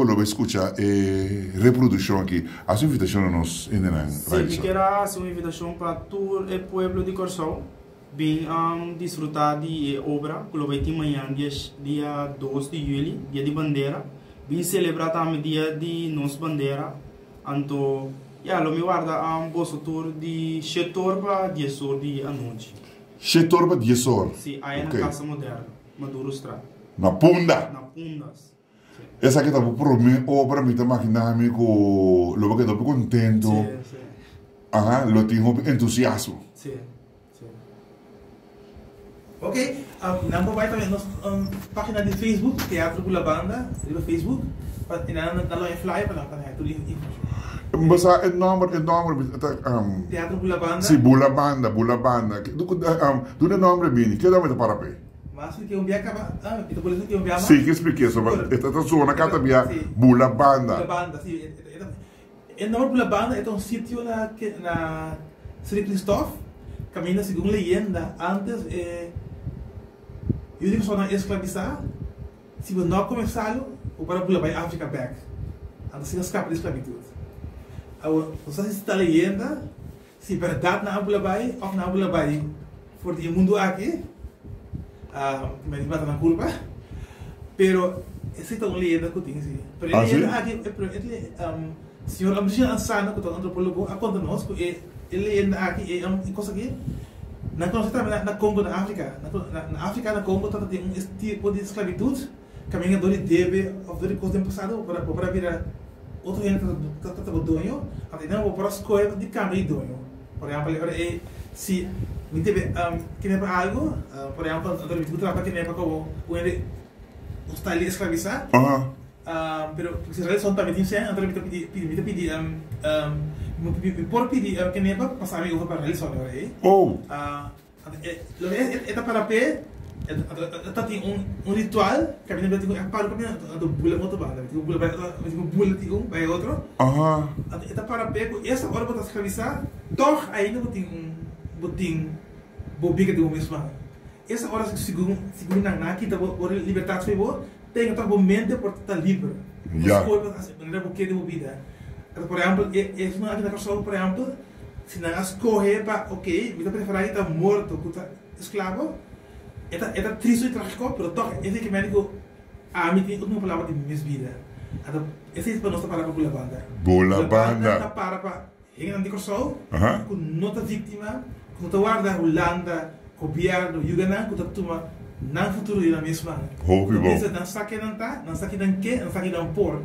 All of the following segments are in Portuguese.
vou logo escutar e reprodução aqui. A sua invitação a nós ainda não Sim, me quero fazer uma invitação para todo o povo de Corsol. Bem, um, desfrutar de obra, que vai ter amanhã, dia, dia 2 de julho, dia de bandeira. Bem, celebrar também dia de nossa bandeira. Então, ja, lo mi guarda um bolso tour de setor para dia sur de anúncio. Setor para dia sur? Sim, aí okay. na Casa Moderna, Maduro Estrada. Na Punda? Na Pundas. Essa aqui tá por mim, obra, me tá maquinando, com lo que tô contento. Sim, sim. Ah, lo tenho entusiasmo. Sim. Ok, um, nang vai também nossa um, página de Facebook, Teatro Bula Banda, no Facebook, para ina na lo fly para para tudo informação. Basta el nombre, el nombre, um, Teatro Bula Banda. Sì, Bula Banda, Bula Banda. Du, um, du ne nombre bini, che dove para pe? Mas que biaca, ah, que esta ta zona cata bia Bula Banda. Bula Banda, sì. El nombre Bula Banda é um sítio na na Sri Christoph, caminha segundo leyenda, antes eh, eu digo só na escravizar, se você não começar, o para pular para a África back. Então se escapa da escravidão. Agora, você está leyenda, se verdade na Abula Bay, ou na Abula Bay, for o mundo aqui, ah, me diz na culpa, pero é uma leyenda que tenho, sim. Pero ah, ele aqui, ele, um, senhor Amjin Ansana, que é um antropólogo, a conta nós, ele leyenda aqui, é uma coisa aqui, na nós também na, Congo, na África, na, África, na Congo, tá, tem um tipo de esclavitud, caminhador deve, haver coisa do passado, para, para virar outro gente está tá dono, até não para escolher de câmbio dono. Por exemplo, é me teve um, que para algo, uh, por exemplo, trabalha que nem para como o ele está ali escravizar. Aham. Uh, pero se relação também tem sempre, então me pedi me pedi um um por um, que nem para passar me over para relação, não é? Oh. Ah, lo é é para pé Ito ti un, un ritual, kami na berarti ang paru kami na bulan mo to ba? Berarti bulan ba berarti bulan ti um bay outro. Aha. Ito para pego essa hora botas escravizar, doch aí no boting boting bobiga de mesma. Essa hora segundo segundo na naki da hora liberdade foi boa, tem outro momento por estar livre. Já. Escolha assim, maneira porque de movida. Por exemplo, é é uma aqui na pessoa, por exemplo, se não escorrer para, ok, me dá preferir estar morto, escravo, Eta, eta triste y trágico, pero todo, ese que me dijo, a mí tiene una palabra de mi vida. Então, essa é para nossa palavra Bula Banda. Bula Banda. Para para em Antico Sol, Aha. com nota vítima, guarda Holanda, governo, Uganda, com nota tuma, não futuro na mesma. Hope bom. Isso não sabe não tá, não sabe não que, não sabe não por.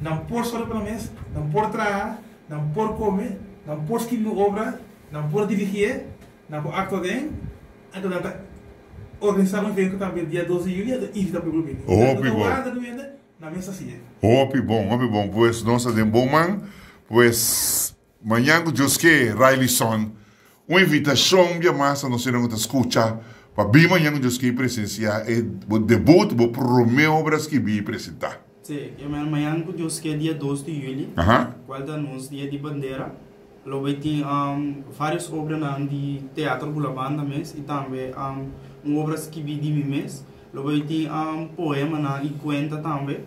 Não por só pelo menos, não por trabalhar, não por comer, não por escrever obra, não por dirigir, não por actuar bem. Então, não tá organizar um evento também dia 12 de julho e invita para o grupo. Que bom. Na mesa. Oh, que bom, que bom. Pues nós de bom man, pues amanhã eu que Riley Son, uma invitação de massa nós iremos escutar para bem amanhã eu que presenciar o debut do primeiro obras que vi apresentar. Sim, amanhã eu que dia 12 de julho, Aha. qual da nosso dia de bandeira. Lo vai ter um, várias obras de teatro Bula Banda mesmo e também um, uma obra que vi de mim mesmo. Lo vai ter um poema na e conta também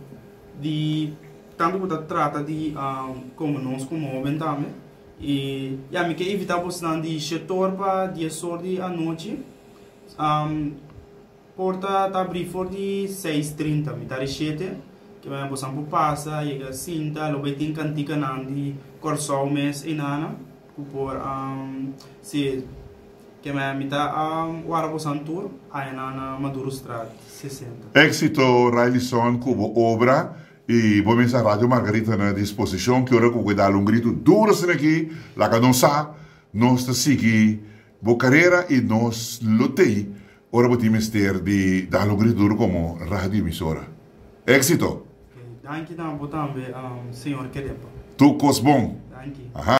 de tanto que trata de um, como nós como homem também. E já me quer evitar você de setor para dia sorte à noite. Um, porta tá abrir for de 6:30, me tá de que vai você não passa, chega cinta, lo vai ter cantica não de corsol mes inana, por um, se que me mita um, wara po santur, aí na Maduro Strat 60. Éxito, Riley Son, como obra. E vou a Rádio Margarita na disposição, que ora que dar um grito duro assim aqui, lá que não sabe, nós está seguir boa carreira e nós lutei. Ora vou ter de dar um grito duro como rádio emissora. Éxito! Danke também, um, senhor Kedepa. Tu, Cosbon. Danke. Aha.